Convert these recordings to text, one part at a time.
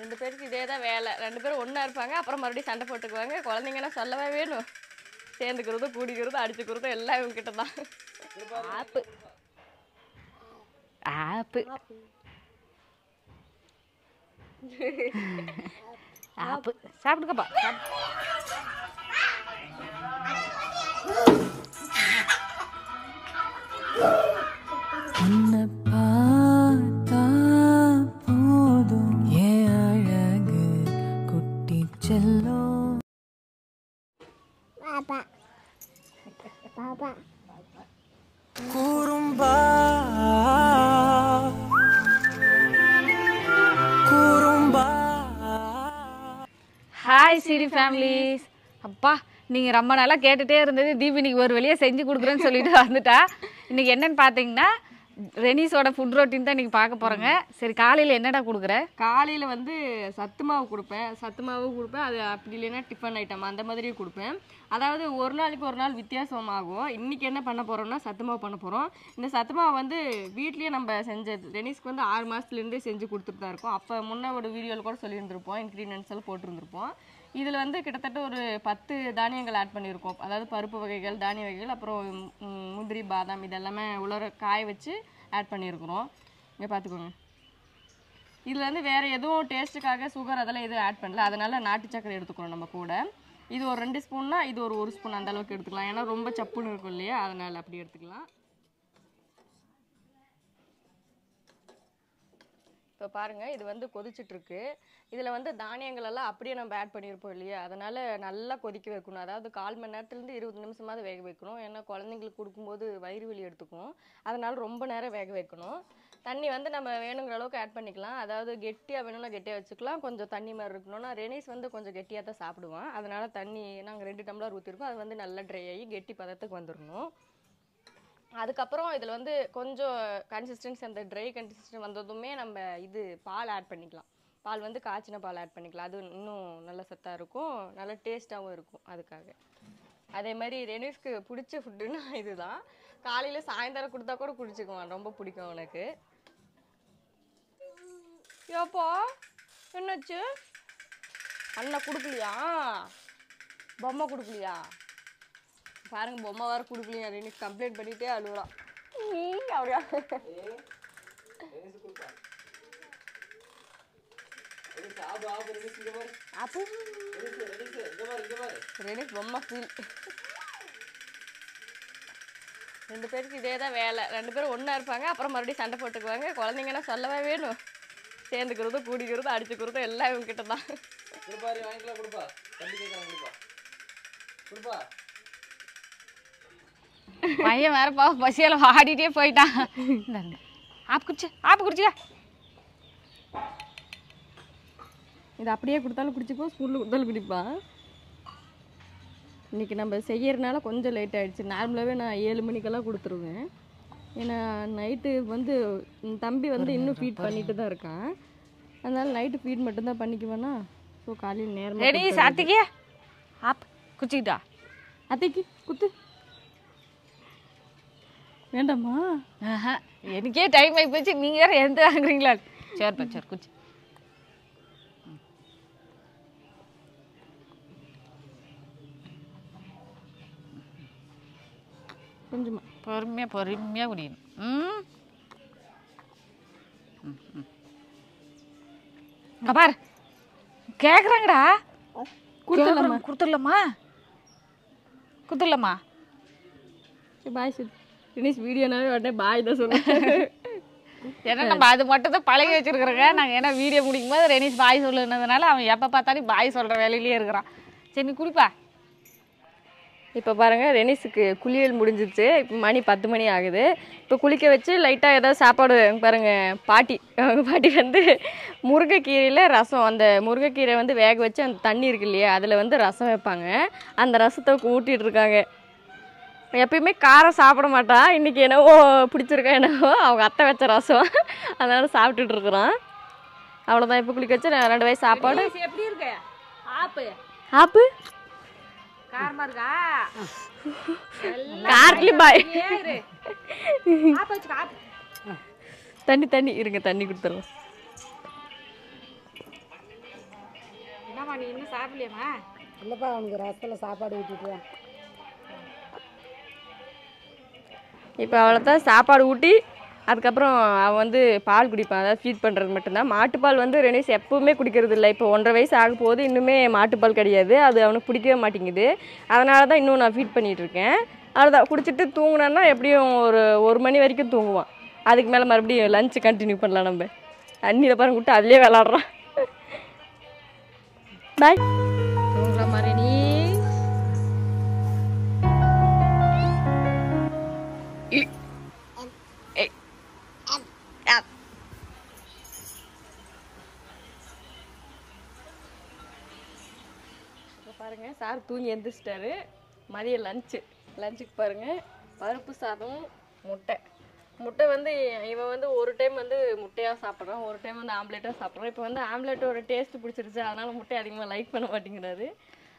ரெண்டு பேருக்கு இதே தான் வேலை. ரெண்டு பேரும் ஒன்றா இருப்பாங்க அப்புறம் மறுபடியும் சண்டை போட்டுக்குவாங்க. குழந்தைங்கன்னா சொல்லவே வேணும். சேர்ந்துக்கிறதும் கூடிக்கிறதும் அடிச்சுக்கிறதும் எல்லாம் இவங்க கிட்ட தான். ஆப்பு. ஆப்பு. ஆப்பு. சாப்பிடுங்கப்பா. ஃபேமிலிஸ் அப்பா நீங்கள் ரொம்ப நாளாக கேட்டுகிட்டே இருந்தது. தீபி இன்னைக்கு ஒரு வழியாக செஞ்சு கொடுக்குறேன்னு சொல்லிட்டு வந்துட்டா. இன்றைக்கி என்னென்னு பார்த்தீங்கன்னா ரெனிஸோட ஃபுட் ரொட்டீன் தான் இன்றைக்கி பார்க்க போகிறோங்க சரி காலையில் என்னடா கொடுக்குற? காலையில் வந்து சத்து மாவு கொடுப்பேன். சத்து மாவு கொடுப்பேன். அது அப்படி இல்லைன்னா டிஃபன் ஐட்டம் அந்த மாதிரியும் கொடுப்பேன். அதாவது ஒரு நாளைக்கு ஒரு நாள் வித்தியாசமாகும். இன்றைக்கி என்ன பண்ண போகிறோம்னா சத்து மாவு பண்ண போகிறோம் இந்த சத்து மாவு வந்து வீட்லேயே நம்ம செஞ்சது. ரெனிஸ்க்கு வந்து ஆறு மாதத்துலேருந்தே செஞ்சு கொடுத்துட்டு தான் இருக்கோம். அப்போ முன்னோட ஒரு வீடியோவில் கூட சொல்லியிருந்திருப்போம். இன்க்ரீடியன்ஸ் எல்லாம் போட்டிருந்திருப்போம். இதில் வந்து கிட்டத்தட்ட ஒரு பத்து தானியங்கள் ஆட் பண்ணியிருக்கோம். அதாவது பருப்பு வகைகள் தானிய வகைகள் அப்புறம் முந்திரி பாதாம் இதெல்லாமே உலர காய வச்சு ஆட் பண்ணியிருக்கிறோம். இங்கே பார்த்துக்கோங்க இதில் வந்து வேறு எதுவும் டேஸ்ட்டுக்காக சுகர் அதெல்லாம் எதுவும் ஆட் பண்ணல. அதனால் நாட்டு சக்கரை எடுத்துக்கிறோம் நம்ம கூட. இது ஒரு ரெண்டு ஸ்பூன்னா இது ஒரு ஒரு ஸ்பூன் அந்த அளவுக்கு எடுத்துக்கலாம். ஏன்னா ரொம்ப சப்புன்னு இருக்கும் இல்லையா? அதனால் அப்படி எடுத்துக்கலாம். இப்போ பாருங்கள் இது வந்து கொதிச்சிட்டு இருக்கு இதில் வந்து தானியங்கள் எல்லாம் அப்படியே நம்ம ஆட் பண்ணியிருப்போம் இல்லையா? அதனால் நல்லா கொதிக்க வைக்கணும். அதாவது கால் மணி நேரத்துலேருந்து இருபது நிமிஷமாவது வேக வைக்கணும். ஏன்னா குழந்தைங்களுக்கு கொடுக்கும்போது வயிறு வலி எடுத்துக்கும். அதனால் ரொம்ப நேரம் வேக வைக்கணும். தண்ணி வந்து நம்ம வேணுங்கிற அளவுக்கு ஆட் பண்ணிக்கலாம். அதாவது கெட்டியாக வேணும்னா கெட்டியாக வச்சுக்கலாம். கொஞ்சம் தண்ணி மாதிரி இருக்கணும்னா ரெனிஸ் வந்து கொஞ்சம் கெட்டியாக தான் சாப்பிடுவான். அதனால் தண்ணி நாங்கள் ரெண்டு டம்ளர் ஊற்றிருக்கோம் அது வந்து நல்லா ட்ரை ஆகி கெட்டி பதத்துக்கு வந்துடணும் அதுக்கப்புறம் இதில் வந்து கொஞ்சம் கன்சிஸ்டன்சி அந்த ட்ரை கன்சிஸ்டன்ட் வந்ததுமே நம்ம இது பால் ஆட் பண்ணிக்கலாம். பால் வந்து காய்ச்சின பால் ஆட் பண்ணிக்கலாம். அது இன்னும் நல்ல சத்தாக இருக்கும். நல்ல டேஸ்ட்டாகவும் இருக்கும் அதுக்காக. அதே மாதிரி ரெனிஸ்க்கு பிடிச்ச ஃபுட்டுன்னா இதுதான். காலையில் சாயந்தரம் கொடுத்தா கூட குடிச்சுக்குவான். ரொம்ப பிடிக்கும் உனக்கு. ஏப்பா என்னாச்சு? அண்ணன் கொடுக்கலையா? பொம்மை கொடுக்கலையா? பாருங்க பொம்மை வேறு கொடுக்கலையா அப்படின்னு கம்ப்ளைண்ட் பண்ணிட்டே அழுகுறான் அப்படியா அப்போ? ரெனிஸ் பொம்மை ஃபீல் ரெண்டு பேருக்கு இதே தான் வேலை. ரெண்டு பேரும் ஒன்றா இருப்பாங்க அப்புறம் மறுபடியும் சண்டை போட்டுக்குவாங்க. குழந்தைங்கன்னா சொல்லவே வேணும்? சேர்ந்துக்கிறதும் கூடிக்கிறதும் அடிச்சுக்கிறதும் எல்லாம் இவங்க கிட்ட தான் கொடுப்பா. பையன் வேற பா பசியால் ஆடிட்டே போயிட்டான். ஆப்பு குடிச்சு ஆப்பு குடிச்சியா இது அப்படியே கொடுத்தாலும் குடிச்சுப்போம் ஸ்பூனில் கொடுத்தாலும் குடிப்பான். இன்றைக்கி நம்ம செய்யறதுனால கொஞ்சம் லேட் ஆயிடுச்சு. நார்மலாகவே நான் ஏழு மணிக்கெல்லாம் கொடுத்துருவேன். ஏன்னா நைட்டு வந்து தம்பி வந்து இன்னும் ஃபீட் பண்ணிட்டு தான் இருக்கான். அதனால நைட்டு ஃபீட் மட்டும்தான் பண்ணிக்குவேனா? ஸோ காலையில் நேரம் ரெடி சாத்திக்கியா ஆப் குச்சிக்கிட்டா அத்தைக்கு குத்து. வேண்டாமா? ஆஹா, எனக்கே டைம் ஆகி போச்சு. நீங்கள் வேறு எந்த வாங்குறீங்களா சரிப்பா சரி குச்சி. கொஞ்சமா. பொறுமையாக பொறுமையாக குடிக்கணும். ம்? பாரு கேட்குறாங்கடா கொடுத்துடலாமா? கொடுத்துடலாமா? பாய் சொல்லு தினேஷ் வீடியோனாவே உடனே பாய் தான் சொல்லுவேன் ஏன்னா நம்ம அது மட்டும் தான் பழகி வச்சிருக்கிறோங்க. நாங்கள் ஏன்னா வீடியோ முடிக்கும் போது ரெனிஸ் பாய் சொல்லுனதுனால அவன் எப்போ பார்த்தாலும் பாய் சொல்கிற வேலையிலேயே இருக்கிறான். சரி நீ குடிப்பா இப்போ பாருங்கள் ரெனிஸுக்கு குளியல் முடிஞ்சிருச்சு. இப்போ மணி பத்து மணி ஆகுது. இப்போ குளிக்க வச்சு லைட்டாக ஏதாவது சாப்பாடு பாருங்கள் பாட்டி அவங்க பாட்டி வந்து முருங்கைக்கீரையில் ரசம். அந்த முருங்கைக்கீரை வந்து வேக வச்சு அந்த தண்ணி இருக்கு இல்லையா அதில் வந்து ரசம் வைப்பாங்க. அந்த ரசத்தை ஊட்டிட்டு இருக்காங்க. எப்பயுமே காரம் சாப்பிட மாட்டா. இன்னைக்கு என்னவோ பிடிச்சிருக்கா என்னவோ அவங்க அத்தை வச்ச ரசம். அதனால சாப்பிட்டுட்டு இருக்கிறோம். அவ்வளோதான் இப்போ குளிக்க வச்சு ரெண்டு வயசு சாப்பாடு. எப்படி இருக்கு? ஆப்பு. ஆப்பு? காரமா இருக்கா? கார்லி பாய் தண்ணி தண்ணி. இருங்க தண்ணி கொடுத்துருவோம் என்னம்மா நீ இன்னும் சாப்பிடலையாம்மா? இல்லைப்பா அவனுக்கு ரசத்தில் சாப்பாடு ஊட்டிட்டு இப்போ அவளை தான் சாப்பாடு ஊட்டி அதுக்கப்புறம் அவன் வந்து பால் குடிப்பான். அதாவது ஃபீட் பண்ணுறது மட்டும்தான். மாட்டுப்பால் வந்து ரெனிஸ் எப்போவுமே குடிக்கிறது இல்லை இப்போ ஒன்றரை வயசு ஆக போது இன்னுமே மாட்டுப்பால் கிடையாது. அது அவனுக்கு பிடிக்கவே மாட்டேங்குது. அதனால தான் இன்னும் நான் ஃபீட் பண்ணிகிட்ருக்கேன் அதுதான் குடிச்சிட்டு தூங்குனான்னா எப்படியும் ஒரு ஒரு மணி வரைக்கும் தூங்குவான். அதுக்கு மேலே மறுபடியும் லஞ்சு கண்டினியூ பண்ணலாம் நம்ம. அண்ணியில் பாருங்க விட்டு அதுலேயே விளாட்றான். பாய் இப்போ பாருங்க. சார் தூங்கி எந்திரிச்சிட்டாரு. மதியம் லஞ்சு லஞ்சுக்கு பாருங்க. பருப்பு சாதம் முட்டை. முட்டை வந்து இவன் வந்து ஒரு டைம் வந்து முட்டையாக சாப்பிட்றான். ஒரு டைம் வந்து ஆம்லேட்டாக சாப்பிட்றான். இப்போ வந்து ஆம்லேட்டோட டேஸ்ட் பிடிச்சிருச்சு. அதனால முட்டை அதிகமாக லைக் பண்ண மாட்டேங்கிறாரு.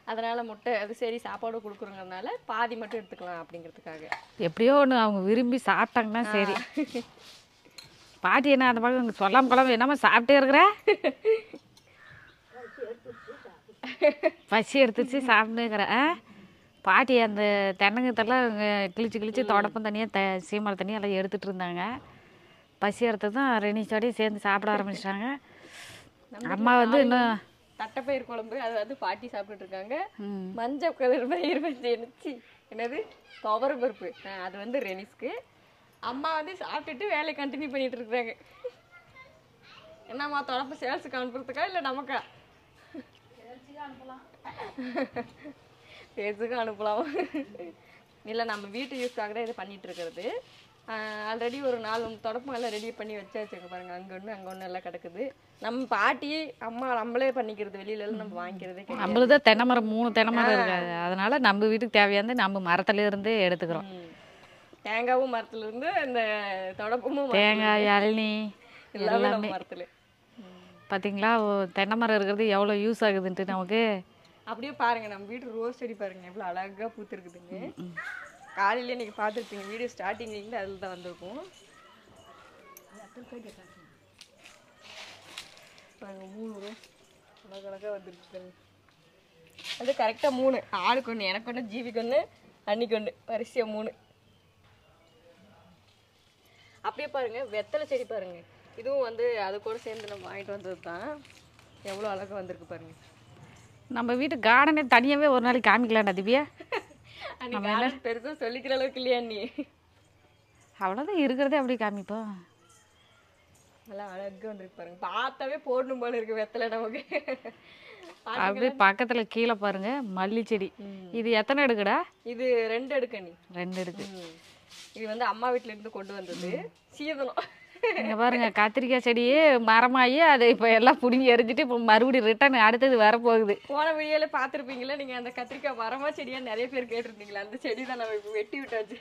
அதனால முட்டை அது சரி சாப்பாடு கொடுக்குறோங்கிறதுனால பாதி மட்டும் எடுத்துக்கலாம் அப்படிங்கிறதுக்காக. எப்படியோ ஒன்று அவங்க விரும்பி சாப்பிட்டாங்கன்னா சரி. பாட்டி என்ன அந்த பக்கம் சொல்லாம கொள்ளாம என்னம்மா சாப்பிட்டே இருக்கிற? பசி எடுத்துச்சு சாப்பிட்டுக்கிற பாட்டி அந்த தென்னங்கத்தெல்லாம் கிழிச்சு கிழிச்சு தொடப்பம் தனியாக த சீமலை தனியாக எல்லாம் எடுத்துட்டு இருந்தாங்க. பசி எடுத்ததும் ரெனிச்சோடய சேர்ந்து சாப்பிட ஆரம்பிச்சிட்டாங்க. அம்மா வந்து இன்னும் தட்டைப்பயிர் குழம்பு அது வந்து பாட்டி சாப்பிட்டுட்டு இருக்காங்க. மஞ்சள் கலர் பயிர் வச்சு என்னச்சு என்னது? துவர பருப்பு. அது வந்து ரெனிஸ்க்கு அம்மா வந்து சாப்பிட்டுட்டு வேலையை கண்டினியூ பண்ணிட்டு இருக்காங்க என்னம்மா தொடப்ப சேல்ஸுக்கு அனுப்புறதுக்கா இல்லை நமக்கா? சேல்ஸுக்கு அனுப்பலாம். இல்லை நம்ம வீட்டு யூஸ்க்காக தான் இது பண்ணிட்டு இருக்கிறது. ஆல்ரெடி ஒரு நாலு தொடப்பம் எல்லாம் ரெடி பண்ணி வச்சாச்சுங்க பாருங்க. அங்கே ஒன்று அங்கே ஒன்று எல்லாம் கிடக்குது. நம்ம பாட்டி அம்மா நம்மளே பண்ணிக்கிறது. வெளியில எல்லாம் நம்ம வாங்கிக்கிறதே நம்மளுது தென்னை மரம் மூணு தென்னை மரம் இருக்காது. அதனால நம்ம வீட்டுக்கு தேவையானது நம்ம மரத்துல இருந்தே எடுத்துக்கிறோம். தேங்காவும் மரத்துல இருந்து இந்த தொடப்பமும் தேங்காய் இளநீ. எல்லாமே நம்ம மரத்துல. பார்த்தீங்களா தென்னை மரம் இருக்கிறது எவ்வளோ யூஸ் ஆகுதுன்ட்டு நமக்கு. அப்படியே பாருங்க நம்ம வீட்டு ரோஸ் செடி பாருங்க எவ்வளவு அழகா பூத்துருக்குதுங்க. காலையில இன்னைக்கு பார்த்துருப்பீங்க வீடியோ ஸ்டார்டிங்லேருந்து அதில் தான் வந்திருக்கும். பாருங்க மூணு ரோஸ் அழகழகாக வந்துருச்சு பாருங்க அது கரெக்டாக மூணு. ஆளுக்கு ஒன்று எனக்கு ஒன்று ஜீவிக்கு ஒன்று அன்னைக்கு ஒன்று வரிசையாக மூணு. அப்படியே பாருங்க வெத்தலை செடி பாருங்க. இதுவும் வந்து அது கூட சேர்ந்து நம்ம வாங்கிட்டு வந்தது தான் எவ்வளோ அழகாக வந்திருக்கு பாருங்க. நம்ம வீட்டு கார்டனே தனியாகவே ஒரு நாளைக்கு காமிக்கலாம்டா திவ்யா. அன்னைக்கு garden பெருசா சொல்லிக்கிற அளவுக்கு இல்லையா நீ? அவ்வளோதான் இருக்கிறதே அப்படி காமிப்போம் நல்லா அழகா வந்திருக்கு பாருங்க. பார்த்தாவே போடணும் போல இருக்கு வெத்தலை நமக்கு. அப்படியே பக்கத்தில் கீழே பாருங்க மல்லி செடி. இது எத்தனை எடுக்குடா? இது ரெண்டு அடுக்கு நீ. ரெண்டு எடுக்கு. இது வந்து அம்மா வீட்ல இருந்து கொண்டு வந்தது. சீதனம். இங்கே பாருங்க கத்திரிக்காய் செடியே மரமாகி அதை இப்போ எல்லாம் பிடுங்கி எரிஞ்சிட்டு இப்போ மறுபடியும் ரிட்டர்ன் அடுத்தது வரப்போகுது. போன வீடியோல பார்த்துருப்பீங்களா? நீங்க அந்த கத்திரிக்காய் மரமா செடியா நிறைய பேர் கேட்டிருந்தீங்களா? அந்த செடி தான் நம்ம இப்போ வெட்டி விட்டாச்சு.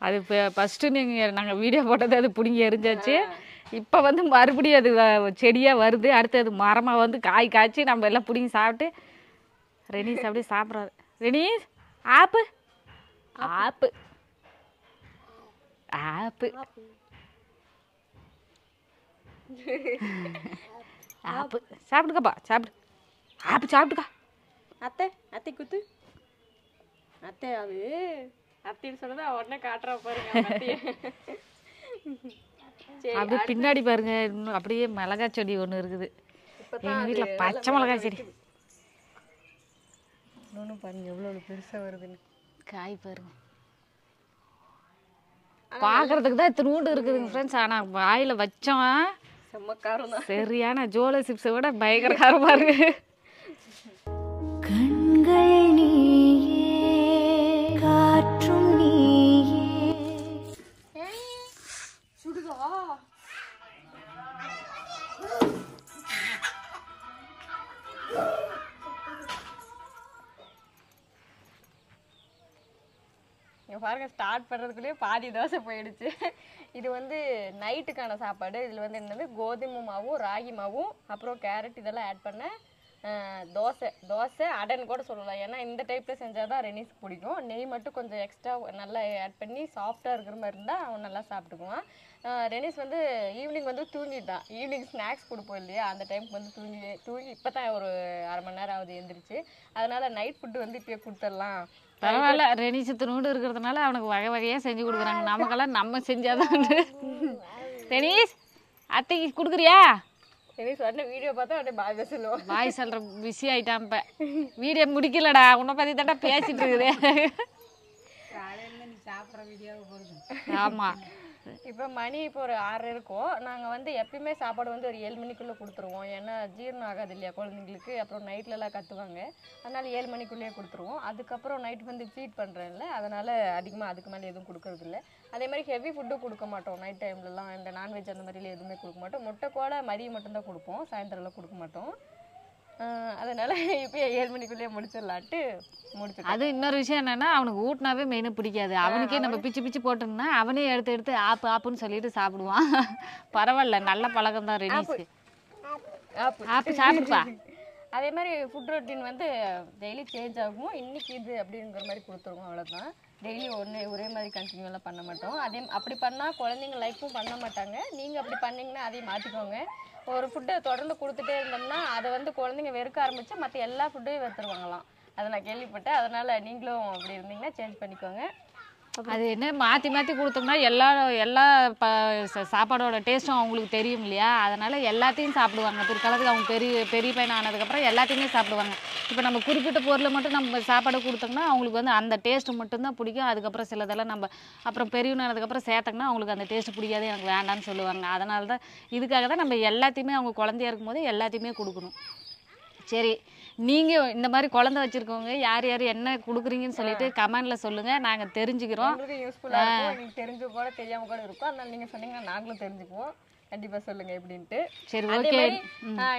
அது இப்போ ஃபஸ்ட்டு நீங்கள் நாங்கள் வீடியோ போட்டது அது பிடுங்கி எரிஞ்சாச்சு. இப்போ வந்து மறுபடியும் அது வ- செடியா வருது. அடுத்து அது மரமாக வந்து காய் காய்ச்சி நம்ம எல்லாம் பிடுங்கி சாப்பிட்டு ரெனீஸ் அப்படியே சாப்பிட்றாரு. ரெனீஸ் ஆப்பு. ஆப்பு. ஆப்பு. ஆப்பு சாப்பிடுக்கப்பா சாப்பிடு. ஆப்பு சாப்பிட்டுக்கா அத்தை அத்தை குத்து. அத்தை அது அத்தைன்னு சொன்னதை உடனே காட்டுறா பாருங்க அப்படியே பின்னாடி பாருங்க இன்னும் அப்படியே மிளகாய் செடி ஒன்று இருக்குது. எங்கள் வீட்டில் பச்சை மிளகாய் செடி. இன்னொன்று பாருங்க எவ்வளோ பெருசா வருதுன்னு. காய் பாருங்க. பார்க்கறதுக்கு தான் இத்தினூண்டு இருக்குதுங்க ஃப்ரெண்ட்ஸ் ஆனால் வாயில் வச்சோம் செம்ம காரம் தான் சரியான ஜோலோ சிப்ஸை விட பயங்கர காரமாக இருக்கு. கண்கள் இங்கே பாருங்க ஸ்டார்ட் பண்ணுறதுக்குள்ளேயே பாதி தோசை போயிடுச்சு. இது வந்து நைட்டுக்கான சாப்பாடு. இதில் வந்து என்னது? கோதுமை மாவும் ராகி மாவும் அப்புறம் கேரட் இதெல்லாம் ஆட் பண்ண தோசை. தோசை அடன் கூட சொல்லலாம். ஏன்னா இந்த டைப்பில் செஞ்சால் தான் ரெனிஸ்க்கு பிடிக்கும். நெய் மட்டும் கொஞ்சம் எக்ஸ்ட்ரா நல்லா ஆட் பண்ணி சாஃப்டாக இருக்கிற மாதிரி இருந்தால் அவன் நல்லா சாப்பிட்டுக்குவான். ரெனிஸ் வந்து ஈவினிங் வந்து தூங்கிட்டான். ஈவினிங் ஸ்நாக்ஸ் கொடுப்போம் இல்லையா? அந்த டைமுக்கு வந்து தூங்கி தூங்கி இப்போ தான் ஒரு அரை மணி நேரம் ஆகுது எழுந்திரிச்சு அதனால் நைட் ஃபுட்டு வந்து இப்போயே கொடுத்துடலாம். பரவாயில்ல ரெனிச்சு துணுண்டு இருக்கிறதுனால அவனுக்கு வகை வகையாக செஞ்சு கொடுக்குறாங்க. நமக்கெல்லாம் நம்ம செஞ்சாதான் உண்டு. ரெனீஸ் அத்தைக்கு கொடுக்குறியா? ரெனிஸ் உடனே வீடியோ பார்த்தா அப்படியே பாய் சொல்லுவோம் வாய் சொல்கிற பிஸி ஆயிட்டான் இப்போ. வீடியோ முடிக்கலடா உன்னை பற்றி தாண்டா பேசிட்டு இருக்குது. காலையில் நீ சாப்பிட்ற வீடியோவை போடுது ஆமாம் இப்போ மணி இப்போ ஒரு ஆறு இருக்கும். நாங்கள் வந்து எப்பயுமே சாப்பாடு வந்து ஒரு ஏழு மணிக்குள்ளே கொடுத்துருவோம். ஏன்னா ஜீரணம் ஆகாது இல்லையா குழந்தைங்களுக்கு. அப்புறம் நைட்லலாம் கத்துவாங்க. அதனால் ஏழு மணிக்குள்ளேயே கொடுத்துருவோம். அதுக்கப்புறம் நைட் வந்து ஃபீட் பண்ணுறேன்ல அதனால் அதிகமாக அதுக்கு மேலே எதுவும் கொடுக்கறது இல்லை. அதே மாதிரி ஹெவி ஃபுட்டும் கொடுக்க மாட்டோம். நைட் டைம்லலாம் இந்த நான்வெஜ் அந்த மாதிரிலாம் எதுவுமே கொடுக்க மாட்டோம். முட்டை கூட மதியம் மட்டும்தான் கொடுப்போம். சாயந்தரம்லாம் கொடுக்க மாட்டோம். அதனால இப்பயே ஏழு மணிக்குள்ளேயே முடிச்சிடலான்ட்டு முடிச்சிட்டோம் அது இன்னொரு விஷயம் என்னன்னா அவனுக்கு ஊட்டினாவே மெயின் பிடிக்காது. அவனுக்கே நம்ம பிச்சு பிச்சு போட்டோம்னா அவனே எடுத்து எடுத்து ஆப்பு ஆப்புன்னு சொல்லிட்டு சாப்பிடுவான். பரவாயில்ல நல்ல பழக்கம் தான் ரெனிஸ்க்கு ஆப்பு. ஆப்பு சாப்பிடுப்பா. அதே மாதிரி ஃபுட் ரொட்டீன் வந்து டெய்லி சேஞ்ச் ஆகும். இன்னைக்கு இது அப்படிங்கிற மாதிரி கொடுத்துருவோம் அவ்வளோதான் டெய்லி ஒன்று ஒரே மாதிரி கண்டினியூலாம் பண்ண மாட்டோம். அதே அப்படி பண்ணால் குழந்தைங்க லைஃப்பும் பண்ண மாட்டாங்க. நீங்கள் அப்படி பண்ணீங்கன்னா அதையும் மாற்றிக்கோங்க ஒரு ஃபுட்டை தொடர்ந்து கொடுத்துட்டே இருந்தோம்னா அதை வந்து குழந்தைங்க வெறுக்க ஆரம்பிச்சு மற்ற எல்லா ஃபுட்டையும் வெறுத்துருவாங்களாம். அதை நான் கேள்விப்பட்டேன். அதனால் நீங்களும் அப்படி இருந்தீங்கன்னா சேஞ்ச் பண்ணிக்கோங்க. அது என்ன மாற்றி மாற்றி கொடுத்தோம்னா எல்லா எல்லா ப சாப்பாடோட டேஸ்ட்டும் அவங்களுக்கு தெரியும் இல்லையா? அதனால் எல்லாத்தையும் சாப்பிடுவாங்க. பிற்காலத்துக்கு அவங்க பெரிய பெரிய பையன் ஆனதுக்கப்புறம் எல்லாத்தையுமே சாப்பிடுவாங்க. இப்போ நம்ம குறிப்பிட்ட பொருளை மட்டும் நம்ம சாப்பாடு கொடுத்தோம்னா அவங்களுக்கு வந்து அந்த டேஸ்ட்டு மட்டும்தான் பிடிக்கும். அதுக்கப்புறம் சிலதெல்லாம் நம்ம அப்புறம் பெரியவனானதுக்கப்புறம் சேர்த்தோம்னா அவங்களுக்கு அந்த டேஸ்ட்டு பிடிக்காது எனக்கு வேண்டாம்னு சொல்லுவாங்க. அதனால தான் இதுக்காக தான் நம்ம எல்லாத்தையுமே அவங்க குழந்தையா இருக்கும்போது எல்லாத்தையுமே கொடுக்கணும். சரி. நீங்கள் இந்த மாதிரி குழந்தை வச்சுருக்கவங்க யார் யார் என்ன கொடுக்குறீங்கன்னு சொல்லிட்டு கமெண்ட்ல சொல்லுங்கள் நாங்கள் தெரிஞ்சுக்கிறோம். தெரிஞ்சு கூட தெரியாம கூட இருக்கும். அதனால நீங்க சொன்னீங்கன்னா நாங்களும் தெரிஞ்சுக்குவோம். கண்டிப்பா சொல்லுங்க எப்படின்ட்டு சரி ஓகே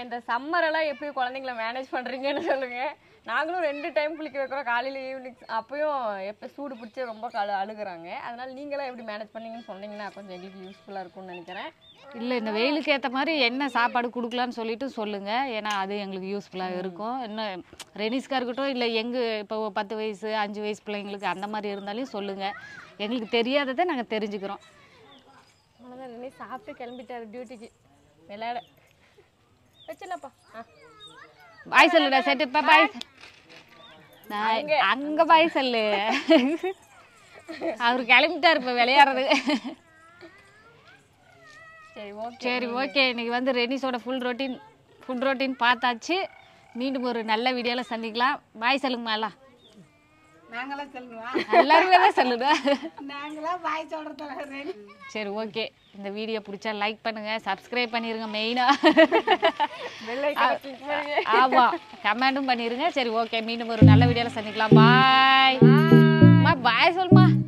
இந்த சம்மர் எல்லாம் எப்படி குழந்தைங்கள மேனேஜ் பண்றீங்கன்னு சொல்லுங்க. நாங்களும் ரெண்டு டைம் குளிக்க வைக்கிறோம். காலையில ஈவினிங் அப்பயும் எப்போ சூடு பிடிச்சி ரொம்ப கழு அழுகுறாங்க. அதனால நீங்களாம் எப்படி மேனேஜ் பண்ணீங்கன்னு சொன்னீங்கன்னா கொஞ்சம் எங்களுக்கு யூஸ்ஃபுல்லா இருக்கும்னு நினைக்கிறேன். இல்லை இந்த வெயிலுக்கு ஏற்ற மாதிரி என்ன சாப்பாடு கொடுக்கலான்னு சொல்லிட்டு சொல்லுங்கள் ஏன்னா அது எங்களுக்கு யூஸ்ஃபுல்லாக இருக்கும். இன்னும் ரெனிஸ்க்காக இருக்கட்டும் இல்லை எங்கள் இப்போ பத்து வயசு அஞ்சு வயசு பிள்ளைங்களுக்கு அந்த மாதிரி இருந்தாலும் சொல்லுங்கள் எங்களுக்கு தெரியாததை நாங்கள் தெரிஞ்சுக்கிறோம். அவ்வளோதான் சாப்பிட்டு கிளம்பிட்டாரு டியூட்டிக்கு விளையாட. வச்சிடலாப்பா ஆ. பாய் சொல்லுடா செட்டு இப்போ பாய். அங்கே. பாய் சொல்லு. அவர் கிளம்பிட்டார் இப்போ விளையாடுறது. சரி ஓகே. சரி ஓகே. இன்னைக்கு வந்து ரெனிஸோட ஃபுல் ரொட்டீன் ஃபுட் ரொட்டீன் பார்த்தாச்சு. மீண்டும் ஒரு நல்ல வீடியோவில் சந்திக்கலாம். பாய் சொல்லுங்கம்மா எல்லாம் நாங்களாம் எல்லாருமே தான் நாங்களாம் வாய் சரி ஓகே. இந்த வீடியோ பிடிச்சா லைக் பண்ணுங்க சப்ஸ்கிரைப் பண்ணிருங்க மெயினா ஆமா. கமெண்டும் பண்ணிருங்க. சரி ஓகே மீண்டும் ஒரு நல்ல வீடியோல சந்திக்கலாம். பாய் பாய் சொல்